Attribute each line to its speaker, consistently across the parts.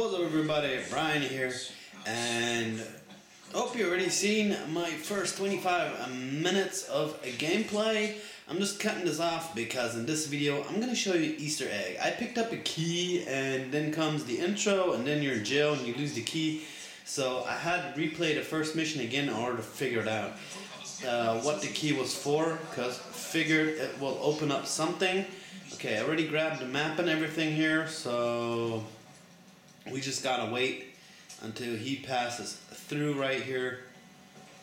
Speaker 1: What's up everybody, Brian here, and hope you already seen my first 25 minutes of gameplay. I'm just cutting this off because in this video I'm going to show you Easter egg. I picked up a key and then comes the intro and then you're in jail and you lose the key. So I had to replay the first mission again in order to figure it out. Uh, what the key was for because figured it will open up something. Okay, I already grabbed the map and everything here so we just gotta wait until he passes through right here.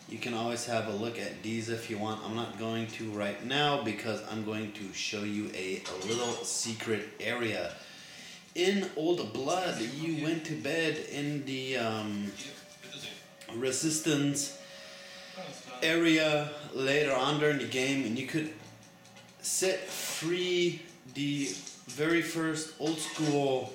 Speaker 1: You can always have a look at these if you want. I'm not going to right now because I'm going to show you a, a little secret area. In Old Blood you went to bed in the um, resistance area later on during the game and you could set free the very first old school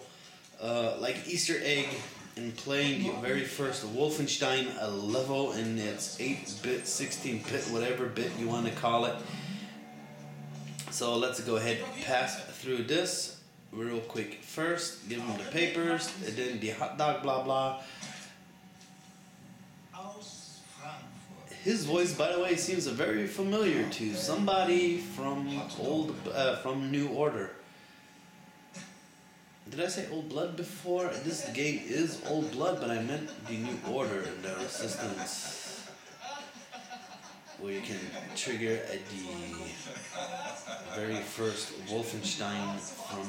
Speaker 1: uh, like Easter egg in playing the very first Wolfenstein a level in its 8-bit, 16-bit, whatever bit you want to call it. So let's go ahead pass through this real quick first. Give them the papers, and then the hot dog blah blah. His voice, by the way, seems very familiar to somebody from old, uh, from New Order. Did I say Old Blood before? This game is Old Blood, but I meant the New Order and the Resistance. Where you can trigger at the very first Wolfenstein from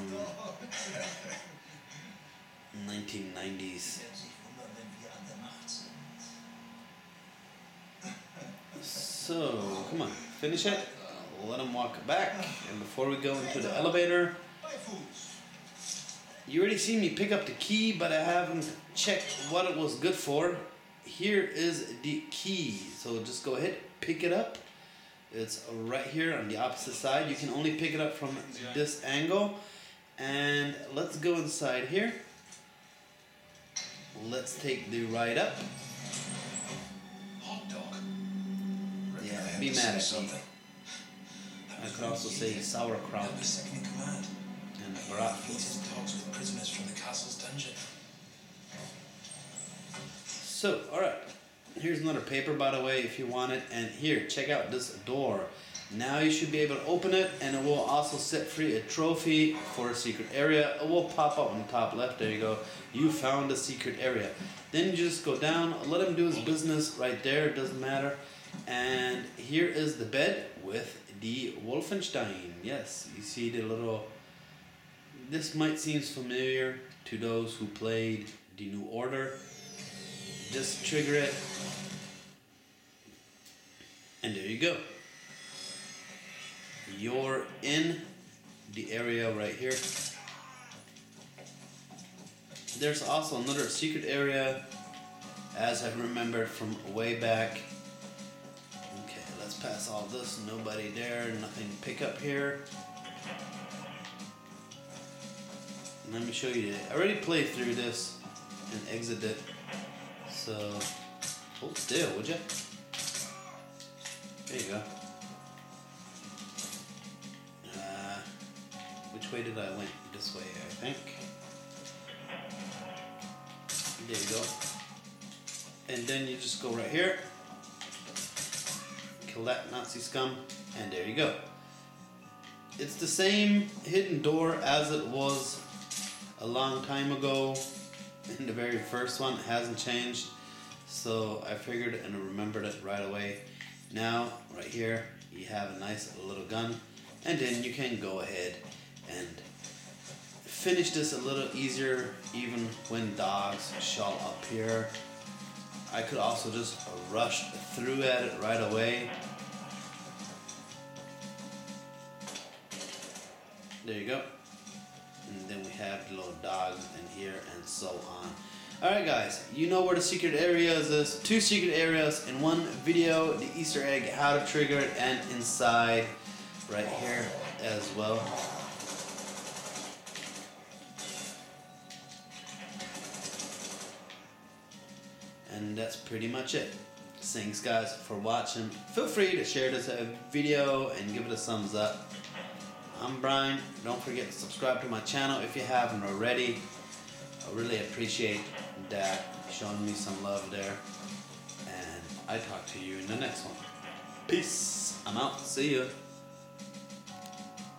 Speaker 1: 1990s. So, come on, finish it. Let him walk back. And before we go into the elevator, you already seen me pick up the key, but I haven't checked what it was good for. Here is the key. So just go ahead, pick it up. It's right here on the opposite side. You can only pick it up from this angle. And let's go inside here. Let's take the ride up. Hot dog. Yeah, be mad at something. I could also say sauerkraut and bratwurst.
Speaker 2: talks with prisoners from the castle's dungeon.
Speaker 1: So, alright. Here's another paper, by the way, if you want it. And here, check out this door. Now you should be able to open it, and it will also set free a trophy for a secret area. It will pop up on the top left. There you go. You found a secret area. Then you just go down, let him do his business right there. It doesn't matter. And here is the bed with the Wolfenstein. Yes, you see the little. This might seem familiar to those who played the New Order. Just trigger it. And there you go. You're in the area right here. There's also another secret area as I remembered from way back. Okay, let's pass all this. Nobody there, nothing to pick up here. Let me show you that. I already played through this and exited. So, hold still, would you? There you go. Uh, which way did I went? This way, I think. There you go. And then you just go right here. Kill that Nazi scum, and there you go. It's the same hidden door as it was a long time ago and the very first one. Hasn't changed. So I figured and remembered it right away. Now, right here, you have a nice little gun. And then you can go ahead and finish this a little easier even when dogs shall appear. I could also just rush through at it right away. There you go. And then we have the little dogs in here and so on. Alright guys, you know where the secret areas is. Two secret areas in one video. The Easter egg, how to trigger it, and inside right here as well. And that's pretty much it. Thanks guys for watching. Feel free to share this uh, video and give it a thumbs up. I'm Brian. Don't forget to subscribe to my channel if you haven't already. I really appreciate that showing me some love there. And I talk to you in the next one. Peace. I'm out. See you.